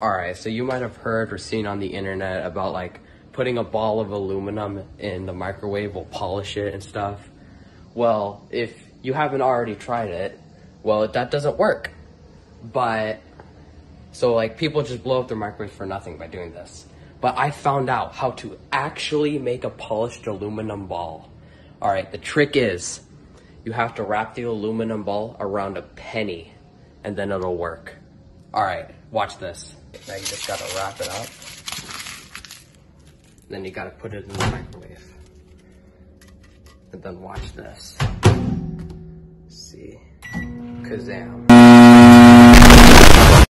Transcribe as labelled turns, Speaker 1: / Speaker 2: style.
Speaker 1: Alright, so you might have heard or seen on the internet about like putting a ball of aluminum in the microwave will polish it and stuff. Well, if you haven't already tried it, well, that doesn't work. But, so like people just blow up their microwaves for nothing by doing this. But I found out how to actually make a polished aluminum ball. Alright, the trick is you have to wrap the aluminum ball around a penny and then it'll work. Alright, watch this. Now you just gotta wrap it up. Then you gotta put it in the microwave. And then watch this. See? Kazam.